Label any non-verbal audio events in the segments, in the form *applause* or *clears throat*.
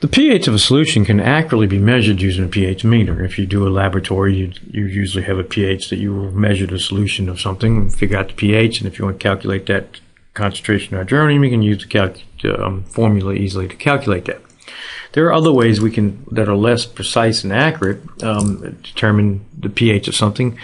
The pH of a solution can accurately be measured using a pH meter. If you do a laboratory, you, you usually have a pH that you will measure the solution of something, figure out the pH, and if you want to calculate that concentration of hydronium, you can use the calc- um, formula easily to calculate that. There are other ways we can that are less precise and accurate um, determine the pH of something.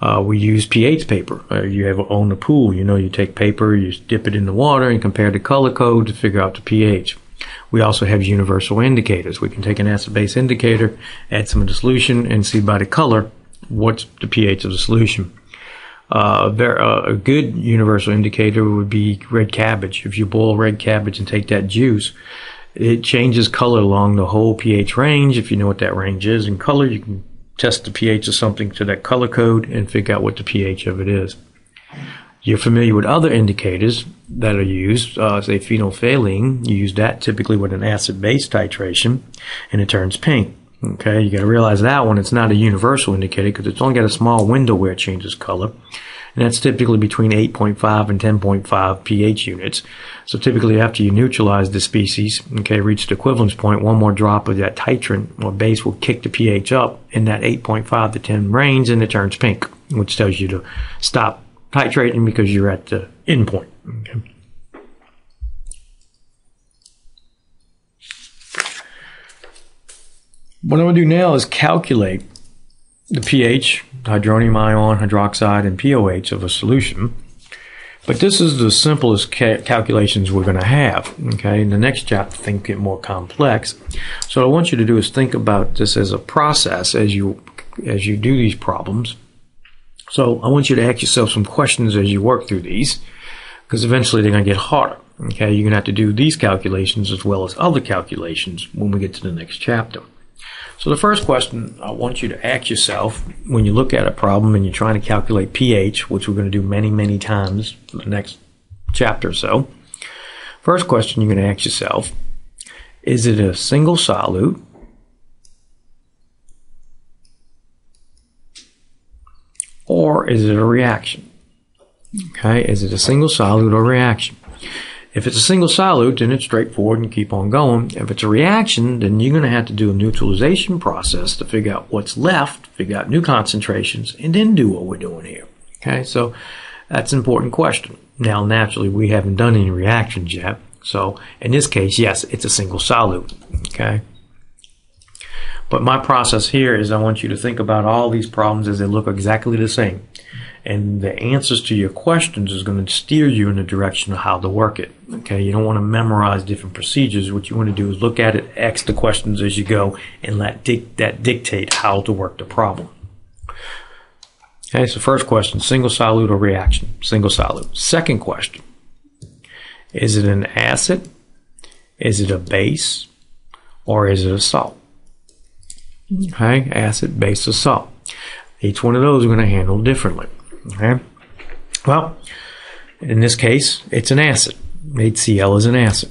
Uh, we use pH paper. Uh, you have own a pool. You know, you take paper, you dip it in the water, and compare the color code to figure out the pH. We also have universal indicators. We can take an acid base indicator, add some of the solution, and see by the color what's the pH of the solution. Uh, there, uh, a good universal indicator would be red cabbage. If you boil red cabbage and take that juice, it changes color along the whole pH range. If you know what that range is in color, you can test the pH of something to that color code and figure out what the pH of it is. You're familiar with other indicators that are used, uh, say phenolphthalein. You use that typically with an acid-base titration, and it turns pink. Okay, you got to realize that one. It's not a universal indicator because it's only got a small window where it changes color, and that's typically between 8.5 and 10.5 pH units. So typically, after you neutralize the species, okay, reach the equivalence point, one more drop of that titrant or base will kick the pH up in that 8.5 to 10 range, and it turns pink, which tells you to stop titrating because you're at the end point. Okay. What I'm going to do now is calculate the pH, hydronium ion, hydroxide, and POH of a solution. But this is the simplest ca- calculations we're going to have. Okay, in the next chapter, things get more complex. So what I want you to do is think about this as a process as you as you do these problems so I want you to ask yourself some questions as you work through these, because eventually they're going to get harder. Okay, you're going to have to do these calculations as well as other calculations when we get to the next chapter. So the first question I want you to ask yourself when you look at a problem and you're trying to calculate pH, which we're going to do many, many times for the next chapter or so. First question you're going to ask yourself, is it a single solute or is it a reaction? Okay, is it a single solute or reaction? If it's a single solute, then it's straightforward and keep on going. If it's a reaction, then you're going to have to do a neutralization process to figure out what's left, figure out new concentrations, and then do what we're doing here. Okay, so that's an important question. Now, naturally, we haven't done any reactions yet. So, in this case, yes, it's a single solute. Okay. But my process here is I want you to think about all these problems as they look exactly the same. And the answers to your questions is going to steer you in the direction of how to work it. Okay, you don't want to memorize different procedures. What you want to do is look at it, ask the questions as you go, and let dic- that dictate how to work the problem. Okay, so first question, single solute or reaction? Single solute. Second question, is it an acid? Is it a base? Or is it a salt? Mm-hmm. Okay, acid, base, or salt. Each one of those we're going to handle differently. Okay, well, in this case, it's an acid. HCl is an acid.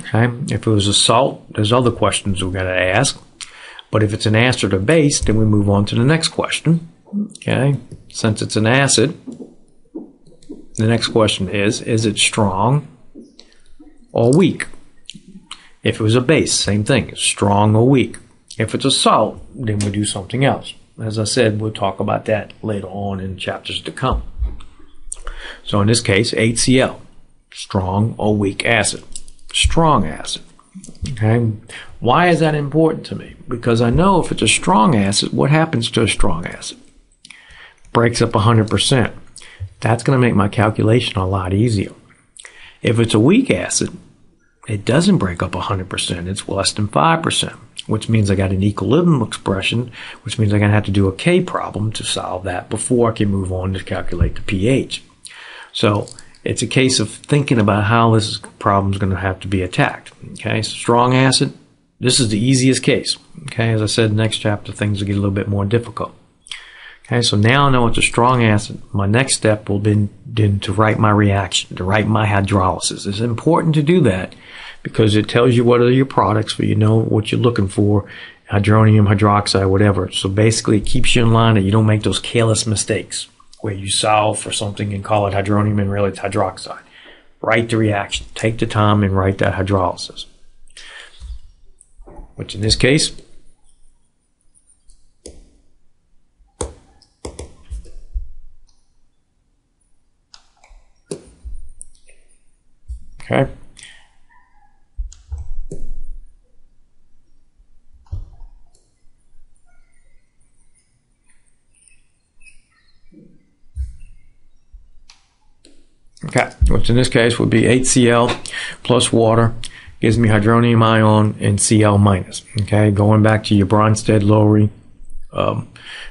Okay, if it was a salt, there's other questions we're going to ask. But if it's an acid or base, then we move on to the next question. Okay, since it's an acid, the next question is is it strong or weak? If it was a base, same thing, strong or weak. If it's a salt, then we do something else. As I said, we'll talk about that later on in chapters to come. So in this case, HCl, strong or weak acid. Strong acid. Okay. Why is that important to me? Because I know if it's a strong acid, what happens to a strong acid? Breaks up 100%. That's going to make my calculation a lot easier. If it's a weak acid, it doesn't break up 100%. It's less than 5% which means I got an equilibrium expression, which means I'm going to have to do a K problem to solve that before I can move on to calculate the pH. So it's a case of thinking about how this problem is going to have to be attacked. Okay, so strong acid, this is the easiest case. Okay, as I said, next chapter things will get a little bit more difficult. Okay, so now I know it's a strong acid. My next step will be to write my reaction, to write my hydrolysis. It's important to do that because it tells you what are your products, but you know what you're looking for, hydronium, hydroxide, whatever. So basically it keeps you in line that you don't make those careless mistakes where you solve for something and call it hydronium and really it's hydroxide. Write the reaction. Take the time and write that hydrolysis. which in this case Okay. Okay, which in this case would be HCl plus water gives me hydronium ion and Cl minus. Okay, going back to your Bronsted-Lowry um,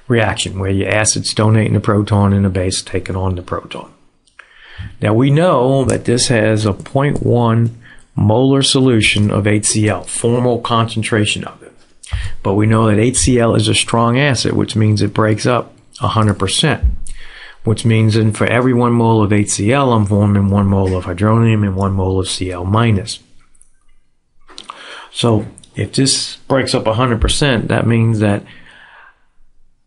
reaction where your acid's donating the proton and the base taking on the proton. Now we know that this has a 0.1 molar solution of HCl, formal concentration of it. But we know that HCl is a strong acid, which means it breaks up 100%, which means that for every one mole of HCl, I'm forming one mole of hydronium and one mole of Cl minus. So if this breaks up 100%, that means that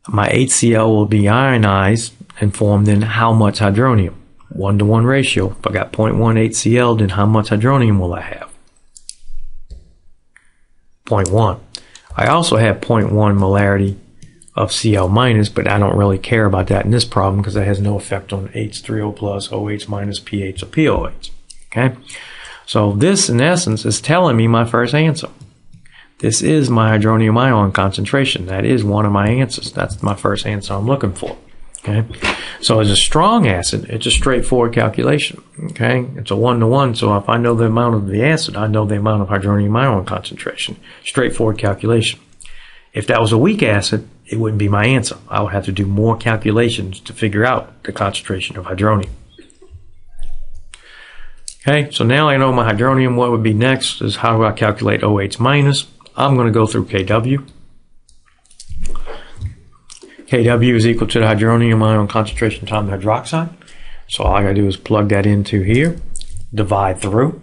my HCl will be ionized and formed in how much hydronium? one to one ratio. If I got 0.1 HCl, then how much hydronium will I have? 0.1. I also have 0.1 molarity of Cl minus, but I don't really care about that in this problem because that has no effect on H3O plus, OH minus, pH, or POH. Okay? So this, in essence, is telling me my first answer. This is my hydronium ion concentration. That is one of my answers. That's my first answer I'm looking for. Okay. So as a strong acid, it's a straightforward calculation. Okay. It's a one to one. So if I know the amount of the acid, I know the amount of hydronium ion concentration. Straightforward calculation. If that was a weak acid, it wouldn't be my answer. I would have to do more calculations to figure out the concentration of hydronium. Okay, so now I know my hydronium. What would be next is how do I calculate OH minus? I'm going to go through KW. Kw is equal to the hydronium ion concentration times the hydroxide. So all I gotta do is plug that into here, divide through,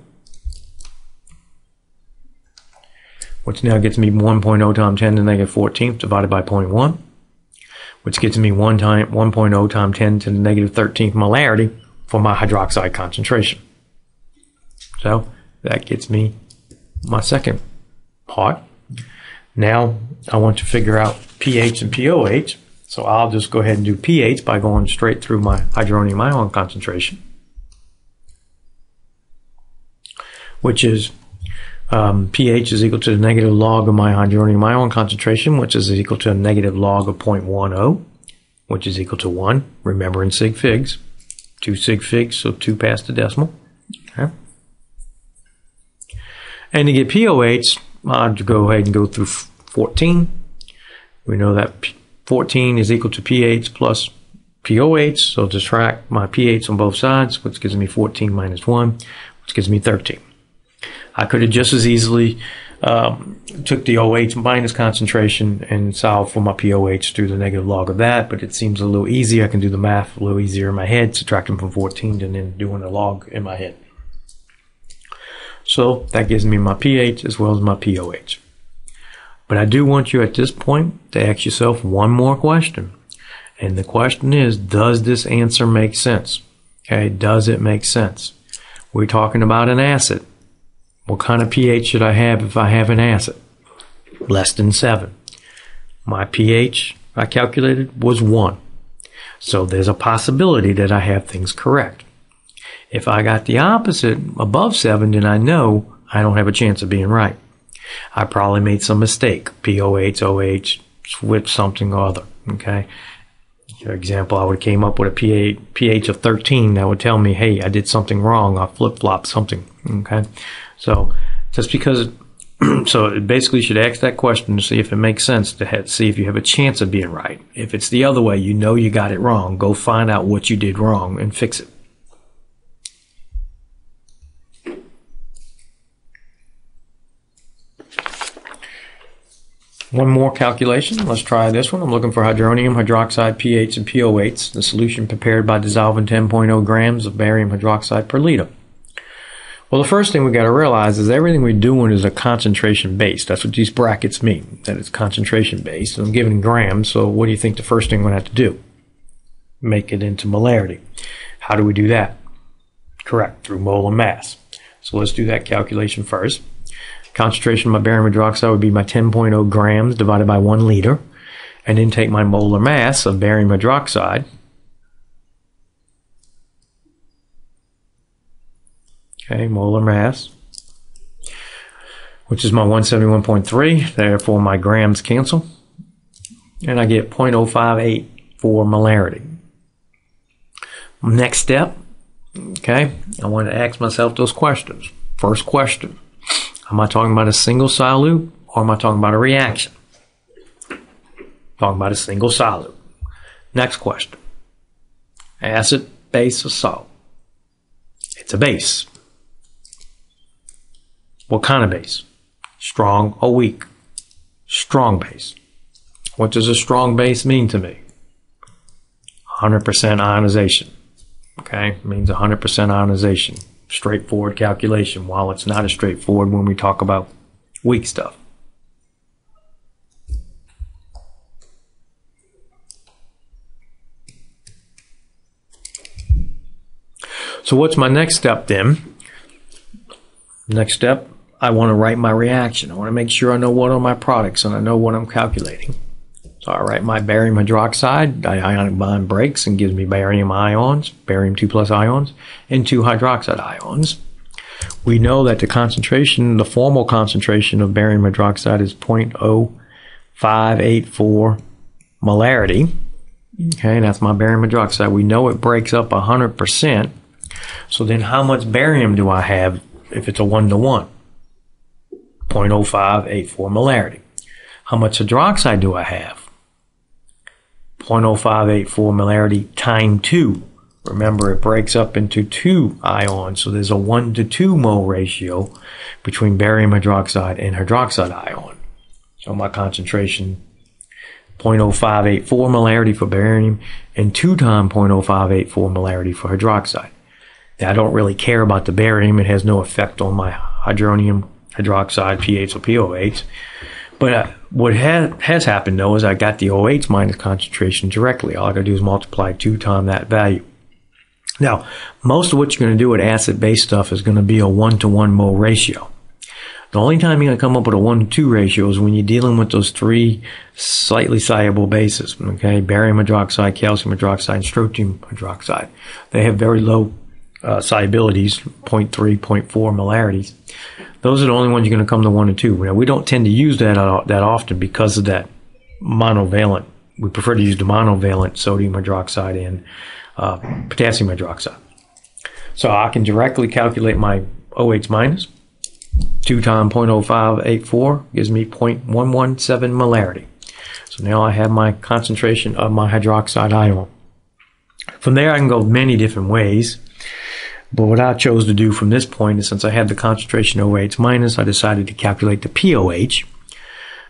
which now gets me 1.0 times 10 to the negative 14th divided by 0.1, which gets me 1 time 1.0 times 10 to the negative 13th molarity for my hydroxide concentration. So that gets me my second part. Now I want to figure out pH and POH. So I'll just go ahead and do pH by going straight through my hydronium ion concentration, which is um, pH is equal to the negative log of my hydronium ion concentration, which is equal to a negative log of 0.10, which is equal to 1. Remember in sig figs, 2 sig figs, so 2 past the decimal. Okay. And to get POH, I'll go ahead and go through 14. We know that 14 is equal to pH plus POH, so subtract my pH on both sides, which gives me 14 minus 1, which gives me 13. I could have just as easily um, took the OH minus concentration and solved for my POH through the negative log of that, but it seems a little easier. I can do the math a little easier in my head, subtracting from 14 and then doing the log in my head. So that gives me my pH as well as my POH. But I do want you at this point to ask yourself one more question. And the question is, does this answer make sense? Okay, does it make sense? We're talking about an acid. What kind of pH should I have if I have an acid? Less than 7. My pH I calculated was 1. So there's a possibility that I have things correct. If I got the opposite above 7, then I know I don't have a chance of being right. I probably made some mistake. POH, OH, switch something or other. Okay. For example, I would have came up with a pH, of 13 that would tell me, hey, I did something wrong. I flip flopped something. Okay. So just because, *clears throat* so it basically should ask that question to see if it makes sense to have, see if you have a chance of being right. If it's the other way, you know you got it wrong. Go find out what you did wrong and fix it. One more calculation. Let's try this one. I'm looking for hydronium hydroxide pH and POH, the solution prepared by dissolving 10.0 grams of barium hydroxide per liter. Well, the first thing we got to realize is everything we're doing is a concentration based. That's what these brackets mean, that it's concentration based. I'm giving grams, so what do you think the first thing we're going to have to do? Make it into molarity. How do we do that? Correct, through molar mass. So let's do that calculation first. Concentration of my barium hydroxide would be my 10.0 grams divided by 1 liter. And then take my molar mass of barium hydroxide. Okay, molar mass, which is my 171.3. Therefore, my grams cancel. And I get 0.058 for molarity. Next step, okay, I want to ask myself those questions. First question Am I talking about a single solute or am I talking about a reaction? Talking about a single solute. Next question acid, base, or salt? It's a base. What kind of base? Strong or weak? Strong base. What does a strong base mean to me? 100% ionization. Okay, means 100% ionization. Straightforward calculation, while it's not as straightforward when we talk about weak stuff. So what's my next step then? Next step, I want to write my reaction. I want to make sure I know what are my products and I know what I'm calculating. So I write my barium hydroxide, ionic bond breaks and gives me barium ions, barium 2 plus ions, and two hydroxide ions. We know that the concentration, the formal concentration of barium hydroxide is 0.0584 molarity. Okay, that's my barium hydroxide. We know it breaks up 100%. So then how much barium do I have if it's a 1 to 1? 0.0584 molarity. How much hydroxide do I have? 0.0584 molarity time 2. Remember, it breaks up into two ions, so there's a 1 to 2 mole ratio between barium hydroxide and hydroxide ion. So my concentration 0.0584 molarity for barium and 2 times 0.0584 molarity for hydroxide. Now, I don't really care about the barium. It has no effect on my hydronium hydroxide pH or POH. But uh, what ha- has happened though is I got the OH minus concentration directly. All I gotta do is multiply two times that value. Now, most of what you're gonna do with acid base stuff is gonna be a one to one mole ratio. The only time you're gonna come up with a one to two ratio is when you're dealing with those three slightly soluble bases. Okay, barium hydroxide, calcium hydroxide, and strontium hydroxide. They have very low uh, solubilities, 0.3, 0.4 molarities. Those are the only ones you're going to come to one and two. Now, we don't tend to use that uh, that often because of that monovalent. We prefer to use the monovalent sodium hydroxide and uh, potassium hydroxide. So I can directly calculate my OH minus. 2 times 0.0584 gives me 0.117 molarity. So now I have my concentration of my hydroxide ion. From there, I can go many different ways. But what I chose to do from this point is since I had the concentration of OH minus, I decided to calculate the POH.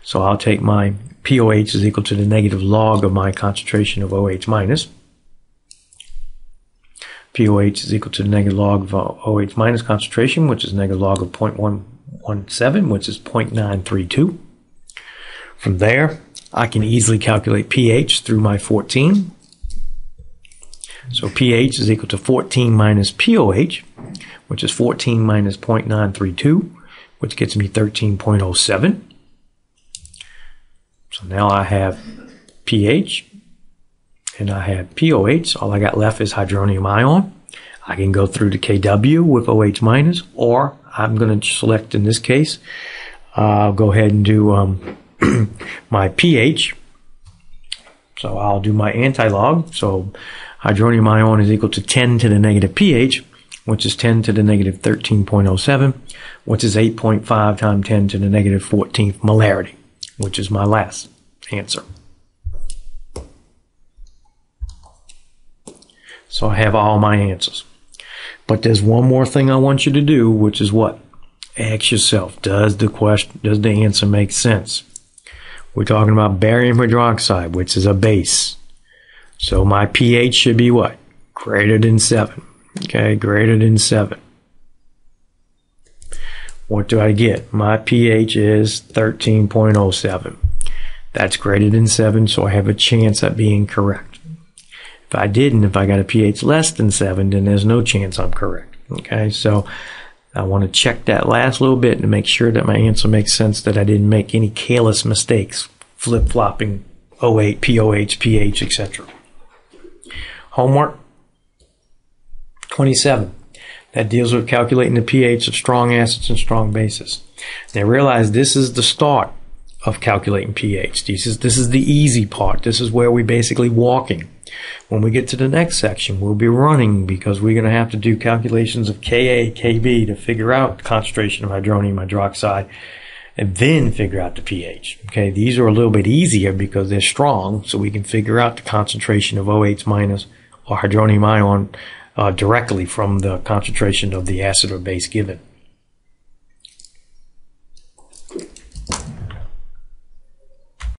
So I'll take my POH is equal to the negative log of my concentration of OH minus. POH is equal to the negative log of OH minus concentration, which is negative log of 0.117, which is 0.932. From there, I can easily calculate pH through my 14. So pH is equal to 14 minus POH, which is 14 minus 0.932, which gets me 13.07. So now I have pH and I have POH. All I got left is hydronium ion. I can go through to KW with OH minus, or I'm going to select in this case, I'll go ahead and do um, *clears throat* my pH. So I'll do my anti-log. So hydronium ion is equal to 10 to the negative pH, which is 10 to the negative 13.07, which is 8.5 times 10 to the negative 14th molarity, which is my last answer. So I have all my answers. But there's one more thing I want you to do, which is what? Ask yourself, does the question, does the answer make sense? We're talking about barium hydroxide, which is a base. So my pH should be what? Greater than 7. Okay, greater than 7. What do I get? My pH is 13.07. That's greater than 7, so I have a chance at being correct. If I didn't, if I got a pH less than 7, then there's no chance I'm correct. Okay, so I want to check that last little bit to make sure that my answer makes sense, that I didn't make any careless mistakes, flip flopping 08, POH, pH, etc. Homework 27. That deals with calculating the pH of strong acids and strong bases. Now realize this is the start of calculating pH. This is, this is the easy part. This is where we're basically walking. When we get to the next section, we'll be running because we're going to have to do calculations of Ka, Kb to figure out the concentration of hydronium hydroxide and then figure out the pH. Okay, these are a little bit easier because they're strong, so we can figure out the concentration of OH minus or hydronium ion uh, directly from the concentration of the acid or base given.